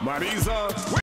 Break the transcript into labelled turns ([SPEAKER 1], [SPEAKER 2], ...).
[SPEAKER 1] Marisa